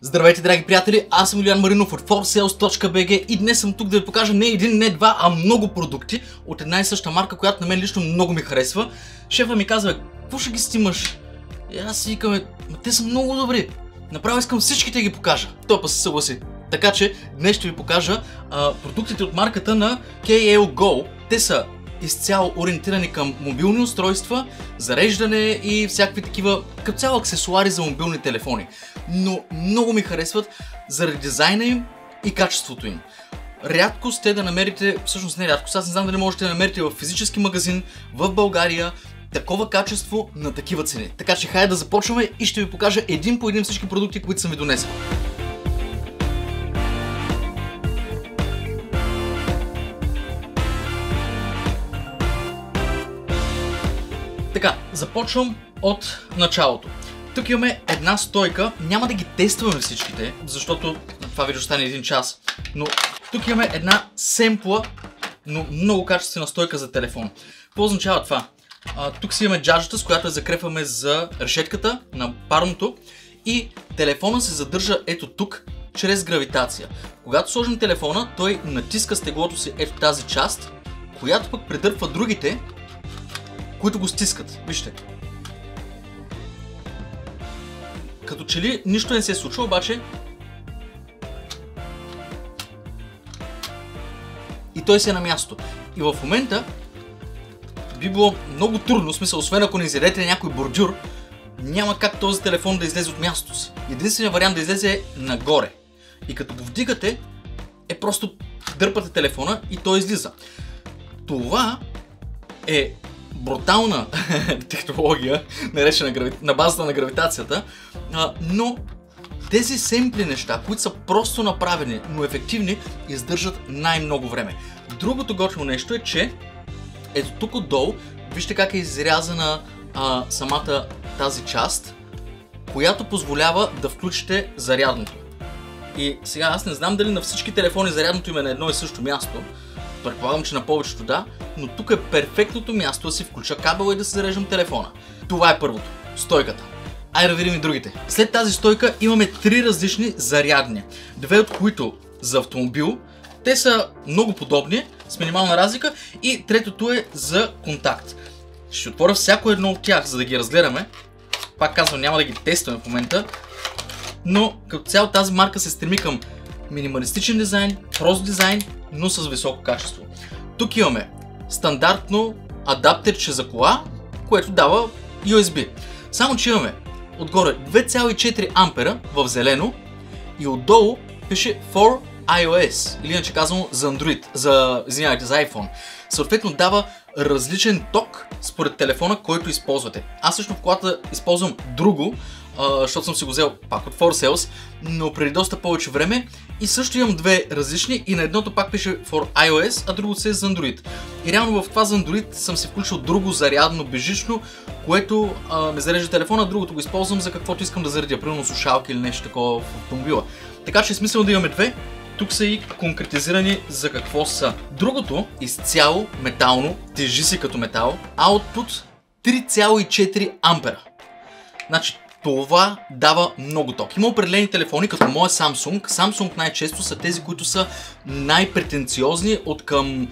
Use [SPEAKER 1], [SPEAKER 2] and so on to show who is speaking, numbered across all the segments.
[SPEAKER 1] Здравейте, драги приятели! Аз съм Илиан Маринов от forsales.bg и днес съм тук да ви покажа не един, не два, а много продукти от една и съща марка, която на мен лично много ми харесва. Шефа ми казва, какво ще ги снимаш? И аз си викаме, те са много добри. Направо искам всичките ги покажа. Той па се съгласи. Така че днес ще ви покажа а, продуктите от марката на KL Go. Те са изцяло ориентирани към мобилни устройства, зареждане и всякакви такива, като цяло аксесуари за мобилни телефони. Но много ми харесват заради дизайна им и качеството им. Рядко сте да намерите, всъщност не рядко, аз не знам дали можете да намерите в физически магазин в България такова качество на такива цени. Така че хайде да започваме и ще ви покажа един по един всички продукти, които съм ви донесъл. Така, започвам от началото. Тук имаме една стойка, няма да ги тестваме всичките, защото това видео стане един час, но тук имаме една семпла, но много качествена стойка за телефон. Какво означава това? А, тук си имаме джаджата, с която я закрепваме за решетката на парното и телефона се задържа ето тук, чрез гравитация. Когато сложим телефона, той натиска стеглото си ето тази част, която пък предърпва другите които го стискат. Вижте. Като че ли нищо не се случва, обаче и той се е на място. И в момента би било много трудно, смисъл, освен ако не изядете някой бордюр, няма как този телефон да излезе от мястото си. Единственият вариант да излезе е нагоре. И като го вдигате, е просто дърпате телефона и той излиза. Това е брутална технология, наречена грави... на базата на гравитацията, а, но тези семпли неща, които са просто направени, но ефективни, издържат най-много време. Другото готино нещо е, че ето тук отдолу, вижте как е изрязана а, самата тази част, която позволява да включите зарядното. И сега аз не знам дали на всички телефони зарядното им е на едно и също място, Предполагам, че на повечето да, но тук е перфектното място да си включа кабела и да се зареждам телефона. Това е първото. Стойката. Айде да видим и другите. След тази стойка имаме три различни зарядни. Две от които за автомобил. Те са много подобни, с минимална разлика. И третото е за контакт. Ще отворя всяко едно от тях, за да ги разгледаме. Пак казвам, няма да ги тестваме в момента. Но като цяло тази марка се стреми към минималистичен дизайн, прост дизайн, но с високо качество. Тук имаме стандартно адаптерче за кола, което дава USB. Само, че имаме отгоре 2,4 ампера в зелено и отдолу пише for iOS, или иначе казано за Android, за, извинявайте, за iPhone. Съответно дава различен ток според телефона, който използвате. Аз също в колата използвам друго, защото съм си го взел пак от ForSales, но преди доста повече време и също имам две различни и на едното пак пише for iOS, а другото се е за Android. И реално в това за Android съм си включил друго зарядно бежично, което а, ме зарежда телефона, другото го използвам за каквото искам да заредя, примерно слушалки или нещо такова в автомобила. Така че е смисъл да имаме две, тук са и конкретизирани за какво са. Другото, изцяло метално, тежи си като метал, output 3,4 ампера. Значи това дава много ток. Има определени телефони, като моя Samsung. Samsung най-често са тези, които са най-претенциозни от към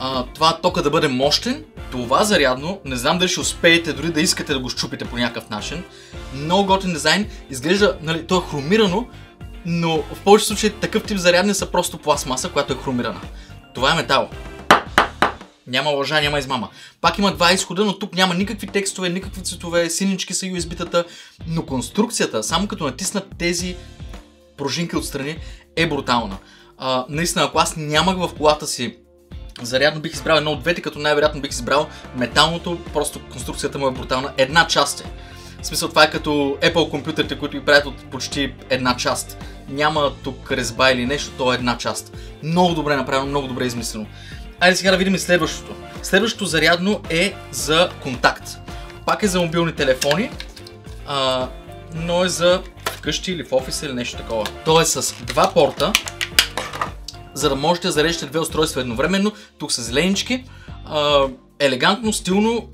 [SPEAKER 1] а, това тока да бъде мощен. Това зарядно, не знам дали ще успеете дори да искате да го щупите по някакъв начин. Много готин дизайн, изглежда, нали, то е хромирано, но в повече случаи такъв тип зарядни са просто пластмаса, която е хромирана. Това е метал. Няма лъжа, няма измама. Пак има два изхода, но тук няма никакви текстове, никакви цветове, синички са USB-тата, но конструкцията, само като натиснат тези пружинки отстрани, е брутална. А, наистина, ако аз нямах в колата си зарядно бих избрал едно от двете, като най-вероятно бих избрал металното, просто конструкцията му е брутална. Една част е. В смисъл това е като Apple компютрите, които ги правят от почти една част. Няма тук резба или нещо, то е една част. Много добре направено, много добре измислено. Айде сега да видим следващото. Следващото зарядно е за контакт. Пак е за мобилни телефони, а, но е за вкъщи или в офиса или нещо такова. То е с два порта, за да можете да зарежете две устройства едновременно. Тук са зеленички. А, елегантно, стилно,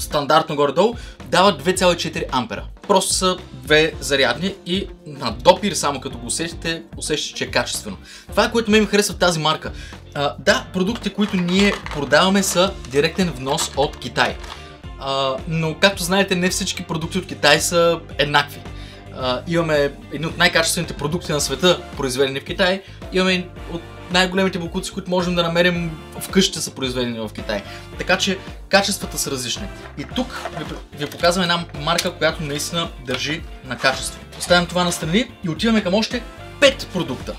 [SPEAKER 1] стандартно горе-долу, дават 2,4 ампера. Просто са две зарядни и на допир само като го усетите, усещате, че е качествено. Това е което ме ми харесва тази марка. А, да, продуктите, които ние продаваме са директен внос от Китай. А, но както знаете, не всички продукти от Китай са еднакви. А, имаме едни от най-качествените продукти на света, произведени в Китай. Имаме от най-големите букуци, които можем да намерим вкъщи са произведени в Китай. Така че качествата са различни. И тук ви, ви показвам една марка, която наистина държи на качество. Оставям това на страни и отиваме към още 5 продукта.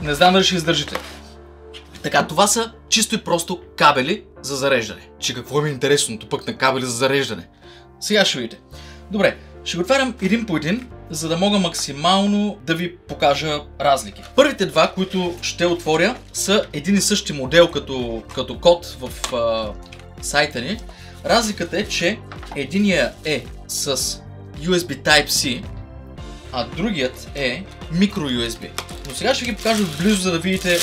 [SPEAKER 1] Не знам дали ще издържите. Така, това са чисто и просто кабели за зареждане. Че какво е интересното пък на кабели за зареждане? Сега ще видите. Добре, ще го отварям един по един, за да мога максимално да ви покажа разлики. Първите два, които ще отворя, са един и същи модел като, като код в а, сайта ни. Разликата е, че единия е с USB Type-C, а другият е micro USB. Но сега ще ги покажа близо, за да видите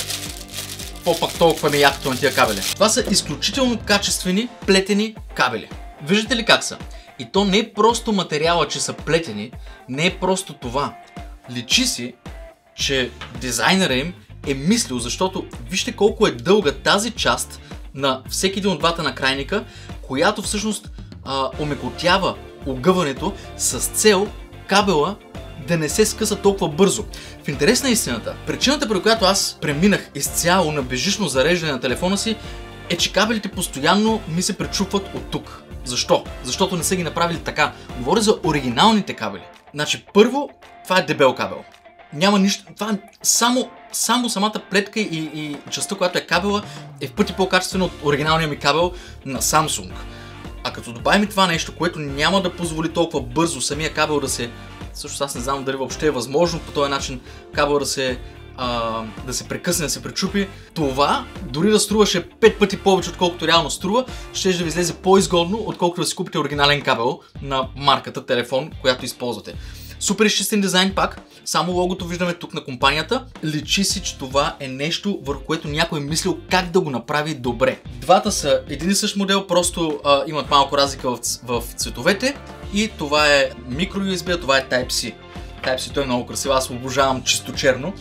[SPEAKER 1] какво пак толкова ми е якото на тия кабели. Това са изключително качествени плетени кабели. Виждате ли как са? И то не е просто материала, че са плетени, не е просто това. Личи си, че дизайнера им е мислил, защото вижте колко е дълга тази част на всеки един от двата накрайника, която всъщност а, омекотява огъването с цел кабела да не се скъса толкова бързо. В интерес на истината, причината, при която аз преминах изцяло на бежично зареждане на телефона си, е, че кабелите постоянно ми се пречупват от тук. Защо? Защото не са ги направили така. Говоря за оригиналните кабели. Значи, първо, това е дебел кабел. Няма нищо. Това е само, само самата плетка и, и частта, която е кабела, е в пъти по-качествена от оригиналния ми кабел на Samsung. А като добавим това нещо, което няма да позволи толкова бързо самия кабел да се... Също аз не знам дали въобще е възможно по този начин кабел да се а, да се прекъсне, да се пречупи, това дори да струваше 5 пъти повече, отколкото реално струва, ще да ви излезе по-изгодно, отколкото да си купите оригинален кабел на марката телефон, която използвате. Супер изчистен дизайн пак, само логото виждаме тук на компанията. Личи си, че това е нещо, върху което някой е мислил как да го направи добре. Двата са един и същ модел, просто а, имат малко разлика в, в цветовете. И това е микро USB, това е Type-C. Type-C той е много красив, аз обожавам чисто черно.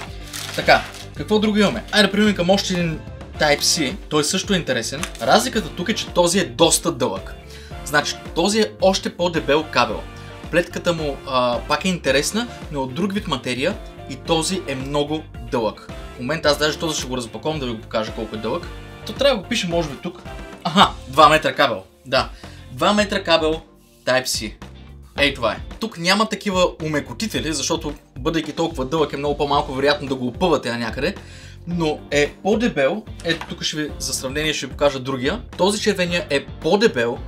[SPEAKER 1] Така, какво друго имаме? Айде да преминем към още един Type-C, той също е интересен. Разликата тук е, че този е доста дълъг. Значи, този е още по-дебел кабел. Плетката му пак е интересна, но от друг вид материя и този е много дълъг. В момента аз даже този ще го разпаковам да ви го покажа колко е дълъг. То трябва да го пише може би тук. Аха, 2 метра кабел. Да, 2 метра кабел Type-C. Ей това е. Тук няма такива умекотители, защото бъдейки толкова дълъг е много по-малко вероятно да го опъвате на някъде. Но е по-дебел, ето тук ще ви, за сравнение ще ви покажа другия. Този червения е по-дебел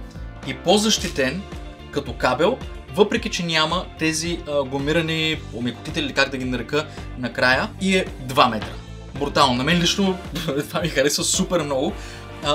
[SPEAKER 1] и по-защитен като кабел, въпреки че няма тези а, гумирани умекотители, как да ги нарека накрая, и е 2 метра. Брутално. На мен лично това ми харесва супер много,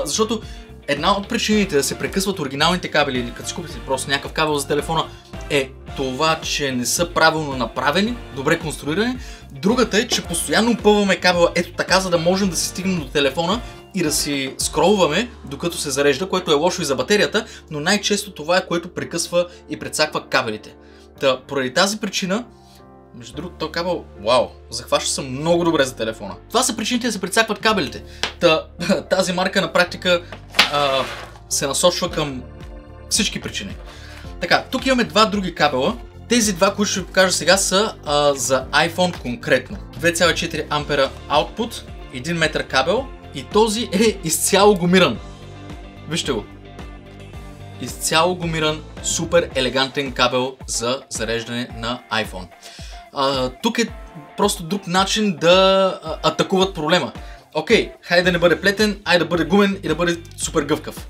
[SPEAKER 1] защото една от причините да се прекъсват оригиналните кабели или като си купите просто някакъв кабел за телефона е това, че не са правилно направени, добре конструирани. Другата е, че постоянно пъваме кабела ето така, за да можем да си стигнем до телефона и да си скролваме, докато се зарежда, което е лошо и за батерията, но най-често това е което прекъсва и предсаква кабелите. Та, поради тази причина, между другото, този кабел, вау, захваща се много добре за телефона. Това са причините да се прецакват кабелите. Та, тази марка на практика а, се насочва към всички причини. Така, тук имаме два други кабела. Тези два, които ще ви покажа сега, са а, за iPhone конкретно. 2,4 ампера output, 1 метър кабел и този е изцяло гумиран. Вижте го. Изцяло гумиран, супер елегантен кабел за зареждане на iPhone. А, тук е просто друг начин да атакуват проблема. Окей, хайде да не бъде плетен, айде да бъде гумен и да бъде супер гъвкав.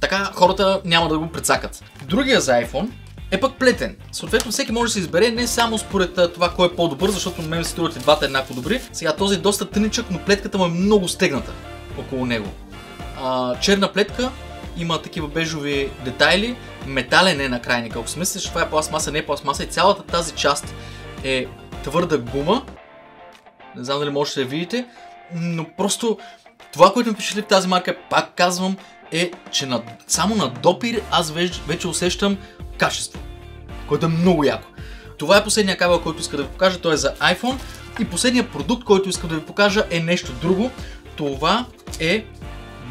[SPEAKER 1] Така хората няма да го прецакат. Другия за iPhone е пък плетен. Съответно всеки може да се избере не само според това кой е по-добър, защото на мен се струват и двата еднакво добри. Сега този е доста тъничък, но плетката му е много стегната около него. А, черна плетка, има такива бежови детайли, метален е на крайника. Ако смислиш, това е пластмаса, не е пластмаса и цялата тази част е твърда гума. Не знам дали можете да видите, но просто това, което ме впечатли в тази марка, пак казвам, е, че на, само на допир аз вече, вече усещам качество, което е много яко. Това е последния кабел, който иска да ви покажа, той е за iPhone. И последният продукт, който искам да ви покажа е нещо друго. Това е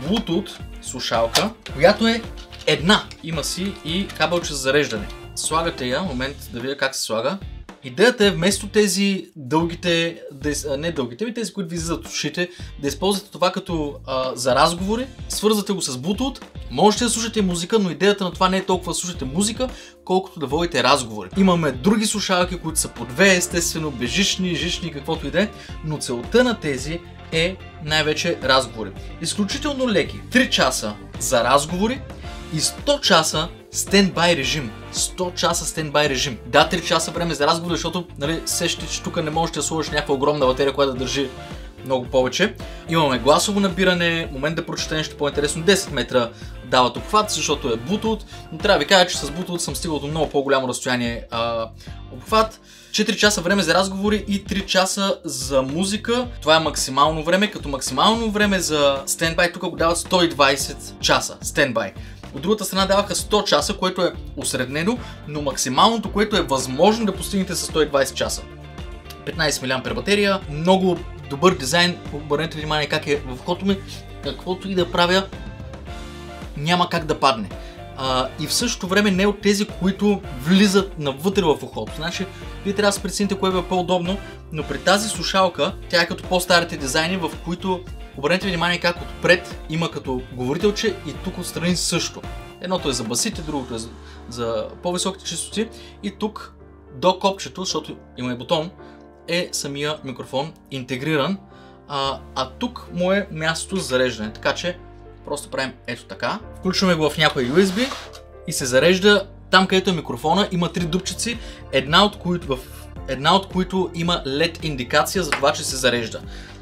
[SPEAKER 1] Bluetooth слушалка, която е една. Има си и кабелче за зареждане. Слагате я, момент да видя как се слага. Идеята е вместо тези дългите, не дългите, ми тези, които ви излизат ушите, да използвате това като а, за разговори, свързвате го с Bluetooth, можете да слушате музика, но идеята на това не е толкова да слушате музика, колкото да водите разговори. Имаме други слушалки, които са по две, естествено, бежични, жични, каквото и да е, но целта на тези е най-вече разговори. Изключително леки. 3 часа за разговори и 100 часа стендбай режим. 100 часа стендбай режим. Да, 3 часа време за разговор, защото нали, сещате, че тук не можеш да сложиш някаква огромна батерия, която да държи много повече. Имаме гласово набиране, момент да прочета нещо по-интересно, 10 метра дават обхват, защото е Bluetooth, но трябва да ви кажа, че с Bluetooth съм стигал до много по-голямо разстояние а, обхват. 4 часа време за разговори и 3 часа за музика. Това е максимално време, като максимално време за стендбай тук го дават 120 часа стендбай. От другата страна даваха 100 часа, което е осреднено, но максималното, което е възможно да постигнете с 120 часа. 15 мА батерия, много добър дизайн, обърнете внимание как е в входа ми, каквото и да правя, няма как да падне. И в същото време не от тези, които влизат навътре в ухото. Значи, вие трябва да се прецените кое е по-удобно, но при тази слушалка, тя е като по-старите дизайни, в които Обърнете внимание как отпред има като говорителче и тук отстрани също. Едното е за басите, другото е за, за по-високите частоти и тук до копчето, защото има и бутон, е самия микрофон интегриран, а, а тук му е мястото за зареждане. Така че просто правим ето така. Включваме го в някой USB и се зарежда там, където е микрофона. Има три дупчици, една от които, в една от които има LED индикация за това, че се зарежда.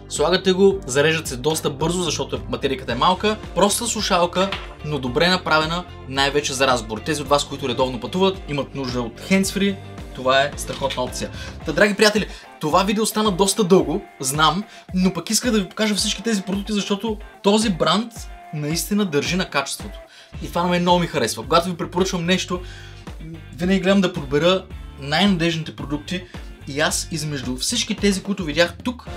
[SPEAKER 1] Слагате го, зареждат се доста бързо, защото материката е малка. Проста слушалка, но добре направена, най-вече за разговор. Тези от вас, които редовно пътуват, имат нужда от handsfree, това е страхотна опция. Та, драги приятели, това видео стана доста дълго, знам, но пък исках да ви покажа всички тези продукти, защото този бранд наистина държи на качеството. И това на мен много ми харесва. Когато ви препоръчвам нещо, винаги гледам да подбера най-надежните продукти и аз измежду всички тези, които видях тук,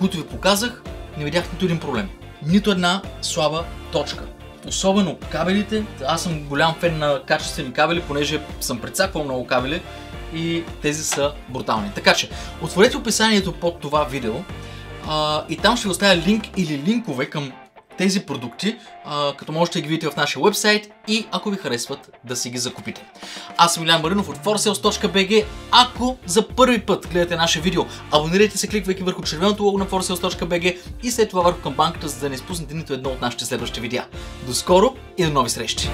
[SPEAKER 1] които ви показах, не видях нито един проблем. Нито една слаба точка. Особено кабелите. Аз съм голям фен на качествени кабели, понеже съм прецаквал много кабели и тези са брутални. Така че, отворете описанието под това видео а, и там ще оставя линк или линкове към тези продукти, като можете да ги видите в нашия вебсайт и ако ви харесват да си ги закупите. Аз съм Илян Маринов от forsales.bg. Ако за първи път гледате наше видео, абонирайте се кликвайки върху червеното лого на forsales.bg и след това върху камбанката, за да не изпуснете нито едно от нашите следващи видеа. До скоро и до нови срещи!